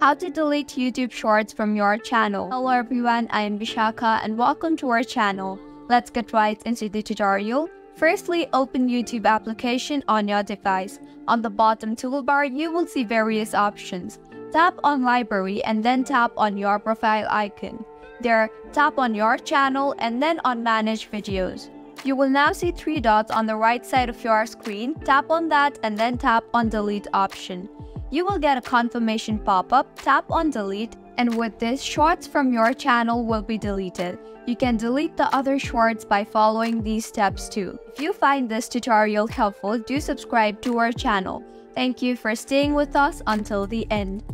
How to delete YouTube Shorts from your channel. Hello everyone, I am Vishaka and welcome to our channel. Let's get right into the tutorial. Firstly, open YouTube application on your device. On the bottom toolbar, you will see various options. Tap on library and then tap on your profile icon. There, tap on your channel and then on manage videos. You will now see three dots on the right side of your screen. Tap on that and then tap on delete option. You will get a confirmation pop-up, tap on delete, and with this, shorts from your channel will be deleted. You can delete the other shorts by following these steps too. If you find this tutorial helpful, do subscribe to our channel. Thank you for staying with us until the end.